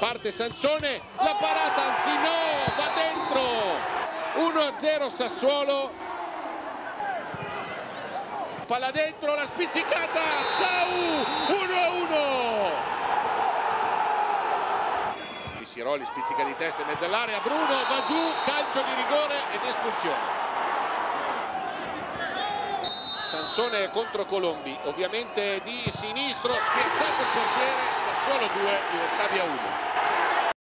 parte Sansone la parata anzi no va dentro. 1-0 Sassuolo. Palla dentro la spizzicata Sau 1-1 Pisiroli spizzica di testa in mezzo all'area Bruno va giù calcio di rigore ed espulsione Sansone contro Colombi, ovviamente di sinistro, spiazzato il portiere, Sassuolo 2, Juve Stabia 1.